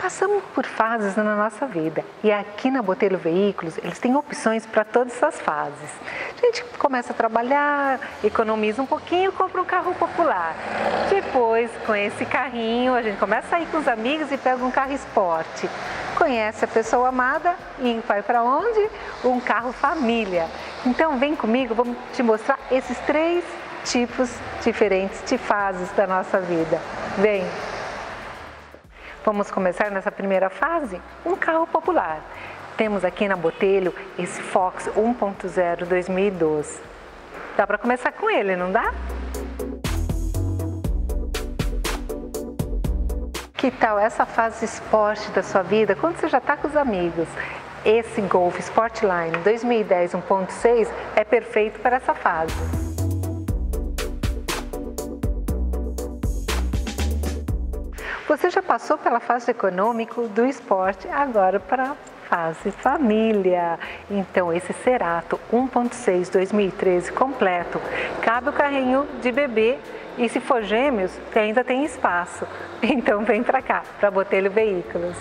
Passamos por fases na nossa vida e aqui na Botelho Veículos eles têm opções para todas essas fases. A gente começa a trabalhar, economiza um pouquinho, compra um carro popular. Depois, com esse carrinho, a gente começa a ir com os amigos e pega um carro esporte. Conhece a pessoa amada e vai para onde? Um carro família. Então vem comigo, vamos te mostrar esses três tipos diferentes de fases da nossa vida. Vem! Vamos começar nessa primeira fase? Um carro popular. Temos aqui na Botelho esse Fox 1.0 2012. Dá para começar com ele, não dá? Que tal essa fase esporte da sua vida quando você já está com os amigos? Esse Golf Sportline 2010 1.6 é perfeito para essa fase. Você já passou pela fase econômico do esporte, agora para fase família. Então, esse Cerato 1.6 2013 completo, cabe o carrinho de bebê e se for gêmeos, ainda tem espaço. Então, vem para cá, para Botelho Veículos.